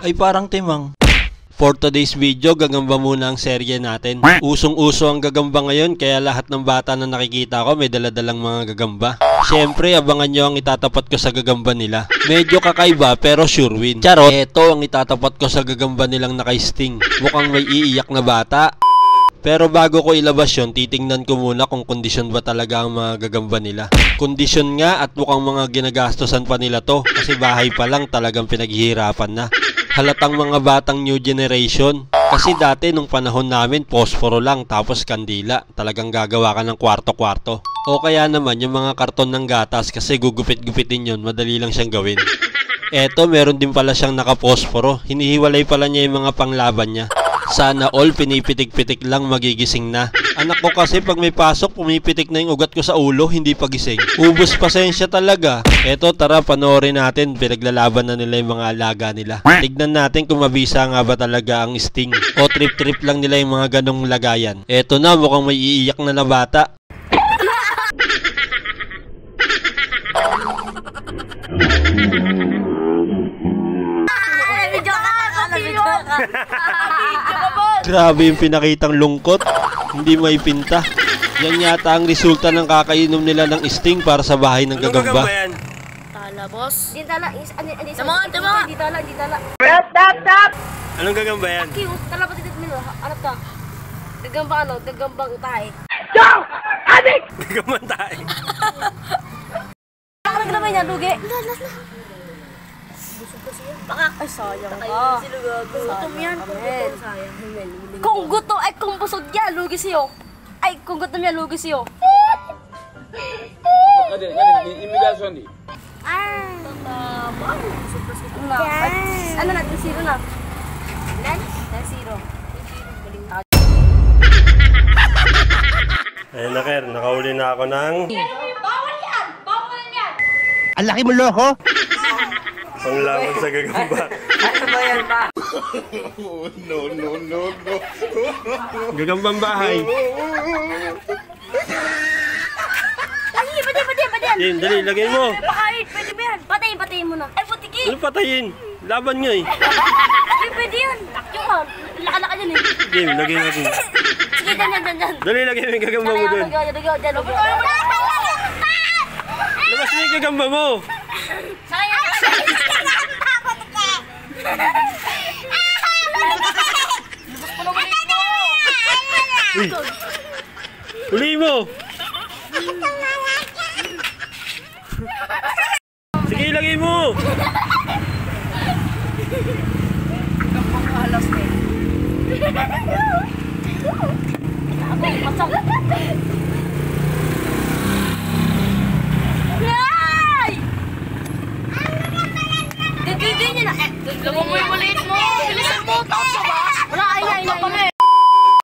Ay parang timang. For today's video, gagamba muna ang serye natin. Usong-uso ang gagamba ngayon, kaya lahat ng bata na nakikita ko may daladalang mga gagamba. Siyempre, abangan nyo ang itatapat ko sa gagamba nila. Medyo kakaiba, pero sure win. Charot, eto ang itatapat ko sa gagamba nilang naka-sting. Mukhang may iiyak na bata. Pero bago ko ilabas yon, titingnan ko muna kung kondisyon ba talaga ang mga gagamba nila. Kondisyon nga at mukhang mga ginagastosan pa nila to kasi bahay pa lang talagang pinaghihirapan na. Halatang mga batang new generation. Kasi dati nung panahon namin, posporo lang tapos kandila. Talagang gagawa ka ng kwarto-kwarto. O kaya naman yung mga karton ng gatas kasi gugupit-gupitin yun, madali lang siyang gawin. Eto, meron din pala siyang nakaposporo. Hinihiwalay pala niya yung mga panglaban niya. Sana all pinipitik-pitik lang magigising na. Anak ko kasi pag may pasok, pumipitik na yung ugat ko sa ulo, hindi pagising. Ubus pasensya talaga. Eto, tara panoorin natin. Pinaglalaban na nila yung mga alaga nila. Tignan natin kung mabisa nga ba talaga ang sting. O trip-trip lang nila yung mga ganong lagayan. Eto na, mukhang may iiyak na na bata. Grabe yung pinakitang lungkot. Hindi may pinta. Yan yata ang resulta ng kakainom nila ng sting para sa bahay ng Anong gagamba. gagamba yan? Tala, boss. Di tala, is, ano, ano, Tama, tama. Di tala, di tala. Anong gagamba yan? Kiyo, tala pa titit mo, ano ka? Gagambang ano, gagambang tae. Gagaman tayo. Baka naman niya, lugi. Baka, ay sayang ka. Gutom yan, kung gutom, sayang. Kung gutom, ay kung busog yan, lugi siyo. Ay, kung gutom yan, lugi siyo. Ah. Ano na? Ay, Ano na? Zero na. Ilan? Zero. Ayun na, Ker. Nakahuli na ako ng Ang laki mo loko! Panglaban sa gagamba. Gagambang bahay. Ay, pati, pati, pati yan. Yan, dali, lagay mo. Pakain, pwede ba yan? Patayin, patayin mo na. Ay, putiki. Ano patayin? Laban nyo eh. Ay, pwede yan. Takyo ka. Laka-laka dyan eh. Game, lagay natin. Sige, dyan, dyan, dyan. Dali, lagay mo yung gagamba mo dun. Lagay, lagay, dyan, lagay. Labas mo yung gagamba mo. Uy. Huli mo. Sige, lagay mo. Ay! Gagawin niya na. Eh, gagawin mo maliit mo. Bilisan mo. Takot ka ba? Wala, ay, ay, ay.